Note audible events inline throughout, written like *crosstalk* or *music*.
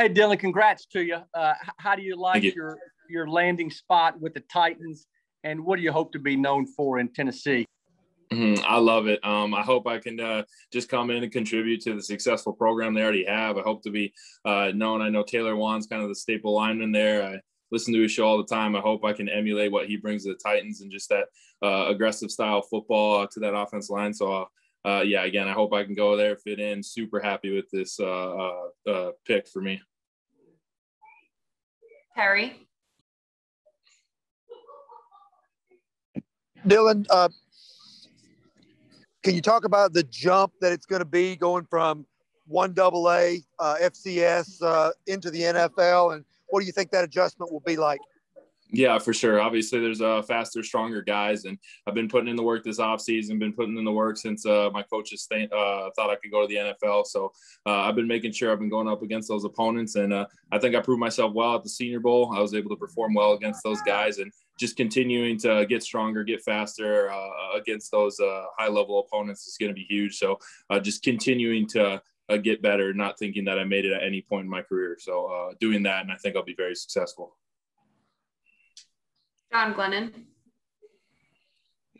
Hey, Dillon, congrats to you. Uh, how do you like you. your your landing spot with the Titans, and what do you hope to be known for in Tennessee? Mm-hmm. I love it. Um, I hope I can uh, just come in and contribute to the successful program they already have. I hope to be uh, known. I know Taylor Lewan's kind of the staple lineman there. I listen to his show all the time. I hope I can emulate what he brings to the Titans and just that uh, aggressive style football to that offense line. So, uh, yeah, again, I hope I can go there, fit in. Super happy with this uh, uh, pick for me. Harry. Dillon, uh, can you talk about the jump that it's going to be going from one double A uh, FCS uh, into the NFL, and what do you think that adjustment will be like? Yeah, for sure. Obviously, there's uh, faster, stronger guys, and I've been putting in the work this offseason, been putting in the work since uh, my coaches th- uh, thought I could go to the NFL. So uh, I've been making sure I've been going up against those opponents, and uh, I think I proved myself well at the Senior Bowl. I was able to perform well against those guys, and just continuing to get stronger, get faster uh, against those high level opponents is going to be huge. So just continuing to get better, not thinking that I made it at any point in my career. So doing that, and I think I'll be very successful. John Glennon.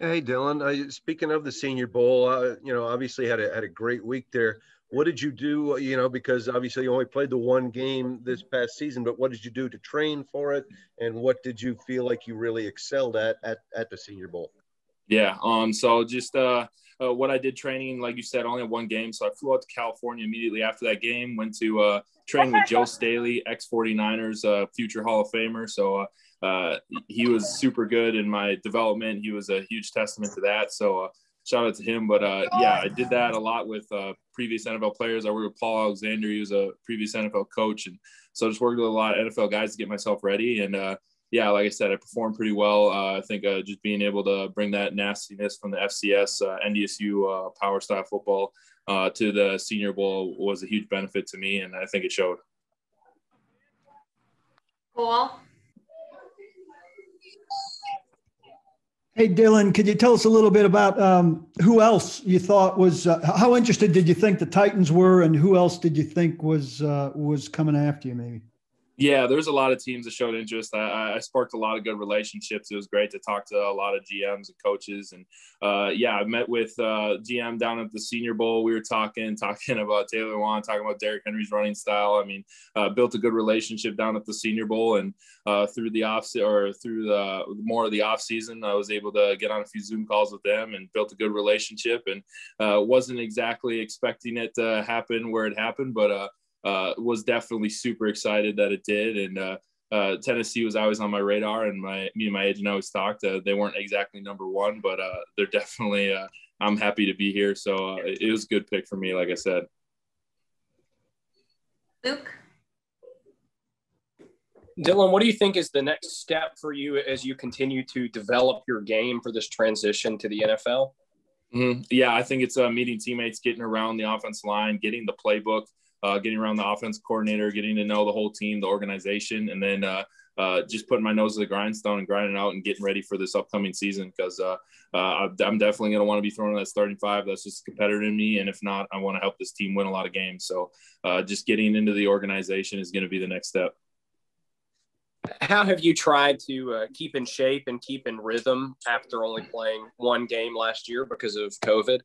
Hey, Dillon. Uh, speaking of the Senior Bowl, uh, you know, obviously had a had a great week there. What did you do? You know, because obviously you only played the one game this past season, but what did you do to train for it? And what did you feel like you really excelled at at, at the Senior Bowl? Yeah. Um. So just uh, uh, what I did training, like you said, only one game. So I flew out to California immediately after that game. Went to uh, train with Joe Staley, ex 49ers, uh, future Hall of Famer. So uh, uh, he was super good in my development. He was a huge testament to that. So uh, shout out to him. But uh, yeah, I did that a lot with uh, previous NFL players. I worked with Paul Alexander. He was a previous NFL coach, and so I just worked with a lot of NFL guys to get myself ready. And uh, yeah, like I said, I performed pretty well. I think just being able to bring that nastiness from the FCS, NDSU power style football to the Senior Bowl was a huge benefit to me, and I think it showed. Cool. Hey, Dillon, could you tell us a little bit about um, who else you thought was, uh, how interested did you think the Titans were, and who else did you think was uh, was coming after you, maybe? Yeah, there's a lot of teams that showed interest. I, I, sparked a lot of good relationships. It was great to talk to a lot of GMs and coaches. And uh, yeah, I met with uh, GM down at the Senior Bowl. We were talking, *laughs* talking about Taylor Lewan, talking about Derrick Henry's running style. I mean, uh, built a good relationship down at the Senior Bowl, and uh, through the off or through the more of the off season, I was able to get on a few Zoom calls with them and built a good relationship. And uh, wasn't exactly expecting it to happen where it happened, but uh, was definitely super excited that it did. And uh, uh, Tennessee was always on my radar, and my me and my agent always talked. Uh, they weren't exactly number one, but uh, they're *laughs* definitely. Uh, I'm happy to be here, so it was a good pick for me. Like I said, Luke. Dillon, what do you think is the next step for you as you continue to develop your game for this transition to the NFL? Mm-hmm. Yeah, I think it's uh, meeting teammates, getting around the offense line, getting the playbook, uh, getting around the offense coordinator, getting to know the whole team, the organization, and then uh, uh, just putting my nose to the grindstone and grinding out and getting ready for this upcoming season because uh, uh, I'm definitely going to want to be thrown in that starting five. That's just competitor in me, and if not, I want to help this team win a lot of games. So uh, just getting into the organization is going to be the next step. How have you tried to uh, keep in shape and keep in rhythm after only playing one game last year because of COVID?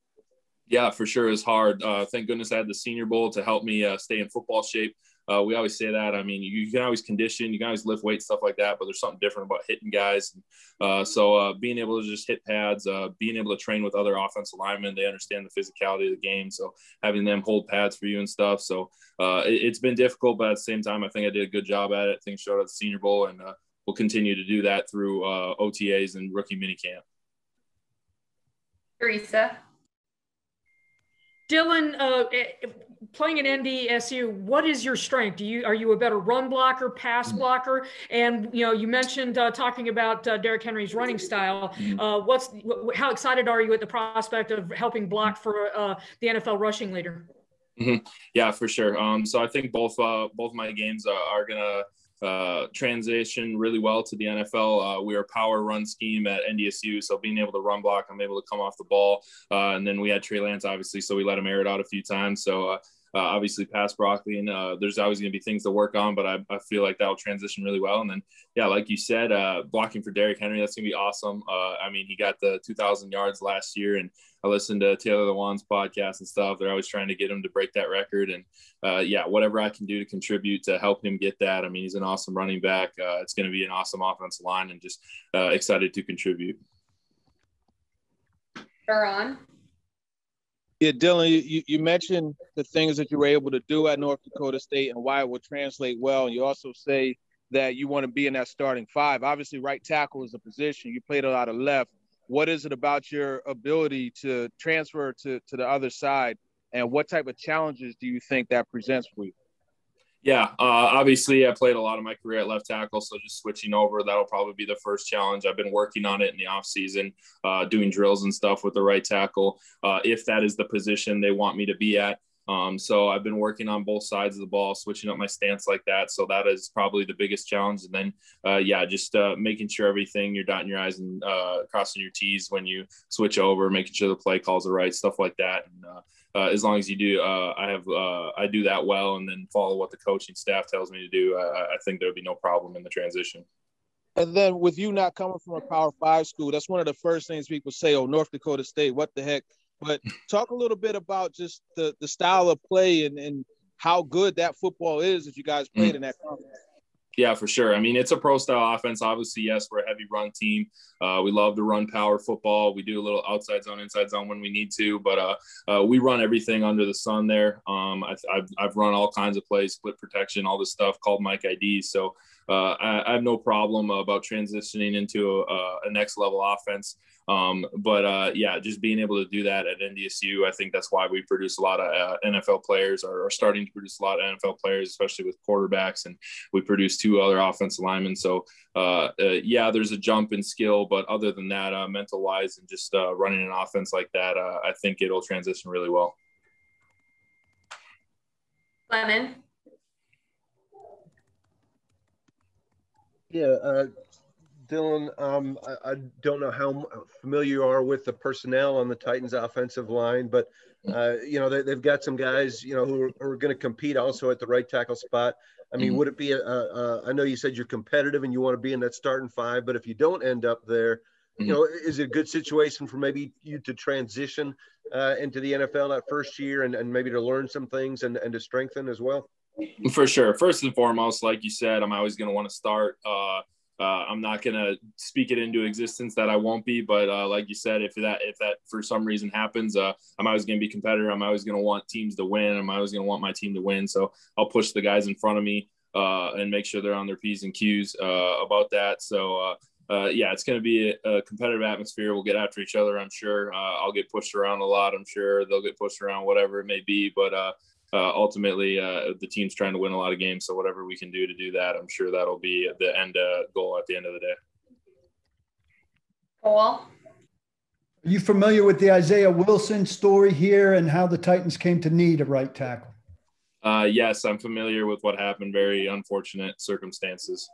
Yeah, for sure. It's hard. Uh, thank goodness I had the Senior Bowl to help me uh, stay in football shape. Uh, we always say that. I mean, you, can always condition, you can always lift weights, stuff like that, but there's something different about hitting guys. Uh, so uh, being able to just hit pads, uh, being able to train with other offensive linemen, they understand the physicality of the game. So having them hold pads for you and stuff. So uh, it, has been difficult, but at the same time, I think I did a good job at it. Things showed at the Senior Bowl, and uh, we'll continue to do that through OTAs and rookie minicamp. Teresa. Dillon, uh, eh, playing at NDSU, what is your strength? Do you are you a better run blocker, pass mm. blocker? And you know, you mentioned uh, talking about uh, Derrick Henry's running style. Mm. Uh, what's how excited are you at the prospect of helping block for uh, the NFL rushing leader? Mm-hmm. Yeah, for sure. Um, so I think both uh, both my games are gonna uh, transition really well to the NFL. Uh, we are a power run scheme at NDSU, so being able to run block, I'm able to come off the ball. Uh, and then we had Trey Lance, obviously, so we let him air it out a few times. So uh, uh, obviously past Broccoli, and uh, there's always going to be things to work on. But I, I feel like that'll transition really well. And then yeah, like you said, uh, blocking for Derrick Henry, that's going to be awesome. Uh, I mean, he got the 2,000 yards last year, and I listened to Taylor the Lewan's podcast and stuff. They're always trying to get him to break that record. And uh, yeah, whatever I can do to contribute to help him get that. I mean, he's an awesome running back. Uh, it's going to be an awesome offensive line, and just uh, excited to contribute. Aaron. Yeah, Dillon, you, you mentioned the things that you were able to do at North Dakota State and why it will translate well. And you also say that you want to be in that starting five. Obviously, right tackle is a position. You played a lot of left what is it about your ability to transfer to, to the other side? And what type of challenges do you think that presents for you? Yeah uh, obviously i played a lot of my career at left tackle so just switching over that'll probably be the first challenge. I've been working on it in the off season uh, doing drills and stuff with the right tackle uh, if that is the position they want me to be at um, so I've been working on both sides of the ball, switching up my stance like that. So that is probably the biggest challenge. And then, uh, yeah, just uh, making sure everything you're dotting your I's and uh, crossing your T's when you switch over, making sure the play calls are right, stuff like that. And uh, uh, as long as you do, uh, I have I do that well, and then follow what the coaching staff tells me to do. I, I think there would be no problem in the transition. And then with you not coming from a Power Five school, that's one of the first things people say. Oh, North Dakota State, what the heck? But talk a little bit about just the, the style of play and, and how good that football is that you guys played mm. in that conference. Yeah, for sure. I mean, it's a pro style offense. Obviously, yes, we're a heavy run team. Uh, we love to run power football. We do a little outside zone, inside zone when we need to, but uh, uh, we run everything under the sun there. Um, I, have I've run all kinds of plays, split protection, all this stuff called Mike ID. So uh, I, I, have no problem about transitioning into a, a next level offense. Um, but uh, yeah, just being able to do that at NDSU, I think that's why we produce a lot of uh, NFL players, or are starting to produce a lot of NFL players, especially with quarterbacks. And we produce two other offensive linemen. So uh, uh yeah, there's a jump in skill, but other than that, uh, mental wise and just uh, running an offense like that, I think it'll transition really well. Lemon. Yeah, uh, Dillon, um, I, I, don't know how familiar you are with the personnel on the Titans offensive line, but uh, you know they, have got some guys, you know, who are, are going to compete also at the right tackle spot. I mean, mm-hmm. would it be a, a, a? I know you said you're competitive and you want to be in that starting five, but if you don't end up there, mm-hmm. you know, is it a good situation for maybe you to transition uh, into the NFL that first year and, and maybe to learn some things and, and to strengthen as well? For sure. First and foremost, like you said, I'm always going to want to start. Uh, uh, I'm not going to speak it into existence that I won't be, but uh, like you said, if that if that for some reason happens, uh, I'm always going to be competitive. I'm always going to want teams to win. I'm always going to want my team to win. So I'll push the guys in front of me uh, and make sure they're on their p's and q's uh, about that. So uh, yeah, it's going to be a, a, competitive atmosphere. We'll get after each other. I'm sure. I'll get pushed around a lot. I'm sure they'll get pushed around, whatever it may be. But uh, ultimately uh, the team's trying to win a lot of games. So whatever we can do to do that, I'm sure that'll be the end uh, goal at the end of the day. Paul. Are you familiar with the Isaiah Wilson story here and how the Titans came to need a right tackle? Uh, yes, I'm familiar with what happened. Very unfortunate circumstances.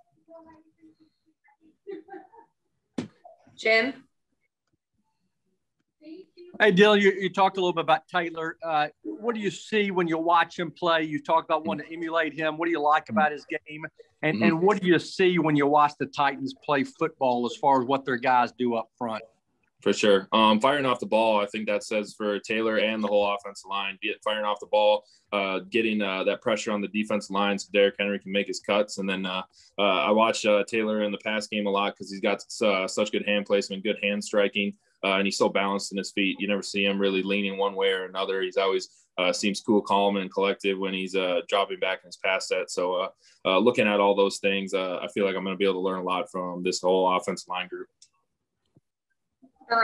Jim. Hey, Dillon, you, you talked a little bit about Taylor. Uh, what do you see when you watch him play? You talked about wanting to emulate him. What do you like about his game? And, mm-hmm. and what do you see when you watch the Titans play football as far as what their guys do up front? For sure. Um, firing off the ball, I think that says for Taylor and the whole offensive line, get firing off the ball, uh, getting uh, that pressure on the defensive line so Derrick Henry can make his cuts. And then uh, uh I watch uh, Taylor in the pass game a lot because he's got uh, such good hand placement, good hand striking uh, and he's so balanced in his feet. You never see him really leaning one way or another. He's always uh, seems cool, calm, and collective when he's uh, dropping back in his pass set. So, uh, uh, looking at all those things, uh, I feel like I'm going to be able to learn a lot from this whole offensive line group.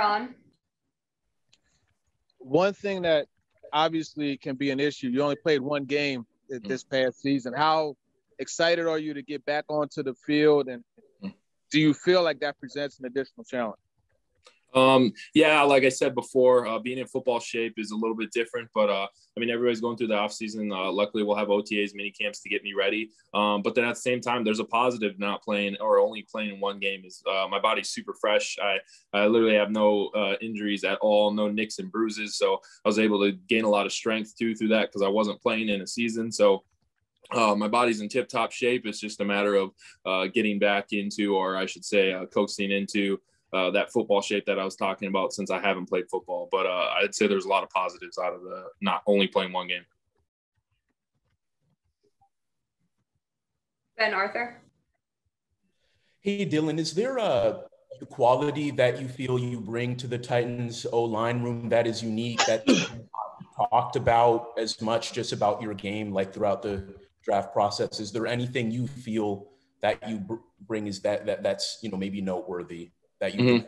on. One thing that obviously can be an issue. You only played one game this past season. How excited are you to get back onto the field, and do you feel like that presents an additional challenge? Um, yeah, like I said before, uh, being in football shape is a little bit different, but uh, I mean, everybody's going through the off season. Uh, luckily, we'll have OTAs, mini camps to get me ready. Um, but then at the same time, there's a positive not playing or only playing in one game. Is uh, my body's super fresh. I, I literally have no uh, injuries at all, no nicks and bruises. So I was able to gain a lot of strength too through that because I wasn't playing in a season. So uh, my body's in tip top shape. It's just a matter of uh, getting back into, or I should say, uh, coaxing into uh, that football shape that I was talking about since I haven't played football. But uh, I'd say there's a lot of positives out of the not only playing one game. Ben Arthur. Hey, Dillon, is there a quality that you feel you bring to the Titans O line room that is unique that talked about as much just about your game like throughout the draft process? Is there anything you feel that you br- bring is that, that that's you know maybe noteworthy that you? Mm-hmm.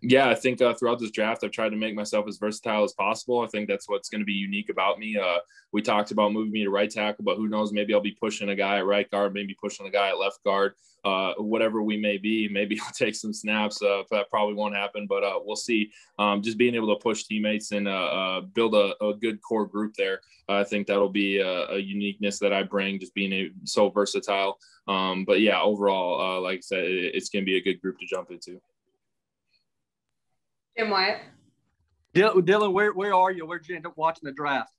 Yeah, I think uh, throughout this draft, I've tried to make myself as versatile as possible. I think that's what's going to be unique about me. Uh, we talked about moving me to right tackle, but who knows? Maybe I'll be pushing a guy at right guard, maybe pushing a guy at left guard, uh, whatever we may be. Maybe *laughs* I'll take some snaps. Uh, that probably won't happen, but uh, we'll see. Um, just being able to push teammates and uh, build a, a, good core group there, I think that'll be a, a, uniqueness that I bring, just being a, so versatile. Um, but yeah, overall, like I said, it, it's going to be a good group to jump into. Jim Wyatt. Dillon, where, where are you? Where'd you end up watching the draft?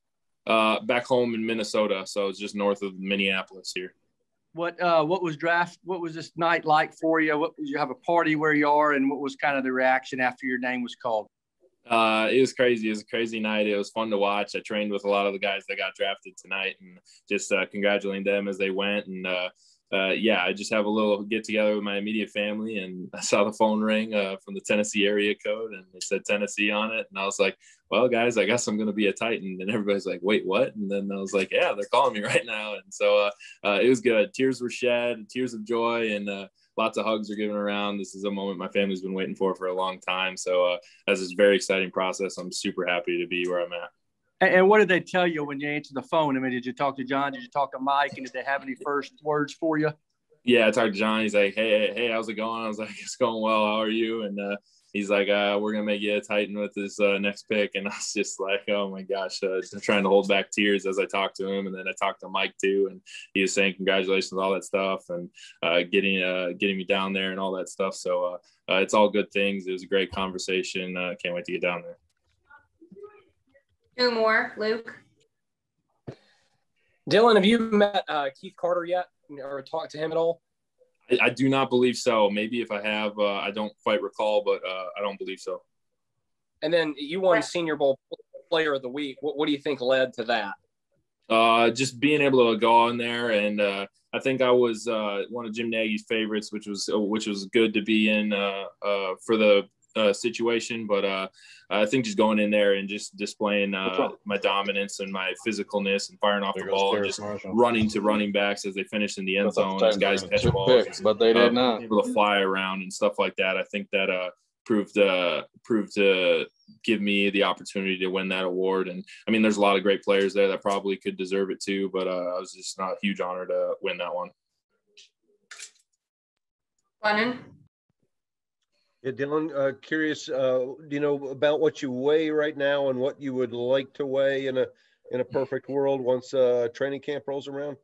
Uh, back home in Minnesota, so it's just north of Minneapolis here. What uh, what was draft? What was this night like for you? What did you have a party where you are, and what was kind of the reaction after your name was called? Uh, it was crazy. It was a crazy night. It was fun to watch. I trained with a lot of the guys that got drafted tonight, and just uh, congratulating them as they went. And uh, uh, yeah, I just have a little get together with my immediate family, and *laughs* I saw the phone ring uh, from the Tennessee area code, and it said Tennessee on it, and I was like, "Well, guys, I guess I'm going to be a Titan." And everybody's like, "Wait, what?" And then I was like, "Yeah, they're calling me *laughs* right now." And so uh, uh it was good. Tears were shed, tears of joy, and uh, lots of hugs are given around. This is a moment my family's been waiting for for a long time. So uh, as this very exciting process, I'm super happy to be where I'm at. And what did they tell you when you answered the phone? I mean, did you talk to John? Did you talk to Mike? And did they have any first words for you? Yeah, I talked to John. He's like, "Hey, hey, how's it going?" I was like, *laughs* "It's going well. How are you?" And uh, he's like, uh, "We're gonna make you a Titan with this uh, next pick." And *laughs* I was just like, "Oh my gosh!" Uh, trying to hold back tears as I talked to him, and then I talked to Mike too, and he was saying congratulations, all that stuff, and uh, getting uh, getting me down there and all that stuff. So it's all good things. It was a great conversation. Can't wait to get down there. Two more, Luke. Dillon, have you met uh, Keith Carter yet, or talked to him at all? I, I do not believe so. Maybe if I have, uh, I don't quite recall, but uh, I don't believe so. And then you won Senior Bowl Player of the Week. What, what do you think led to that? Uh, just being able to go on there, and uh, I think I was uh, one of Jim Nagy's favorites, which was which was good to be in uh, uh, for the uh, situation, but uh, I think just going in there and just displaying uh, my dominance and my physicalness and firing off there the ball and just Marshall. running to running backs as they finish in the end zone as guys catch balls, picks, but they did uh, not able to fly around and stuff like that. I think that uh, proved uh, proved to give me the opportunity to win that award. And I mean, there's a lot of great players there that probably could deserve it too, but uh, I was just not a huge honor to win that one. Lennon. Yeah, Dillon, uh, curious, uh, you know, about what you weigh right now and what you would like to weigh in a in a perfect world once uh, training camp rolls around.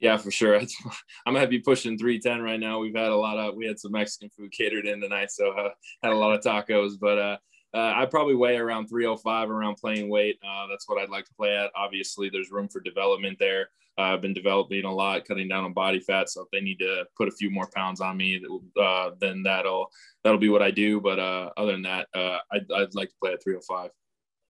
Yeah, for sure. *laughs* I'm gonna be pushing 310 right now. We've had a lot of we had some Mexican food catered in tonight, so uh, had a lot of tacos. But uh, uh, I probably weigh around 305 around playing weight. Uh, that's what I'd like to play at. Obviously, there's room for development there. Uh, I've been developing a lot, cutting down on body fat. So if they need to put a few more pounds on me, uh, then that'll that'll be what I do. But uh, other than that, uh, I'd, I'd like to play at 305.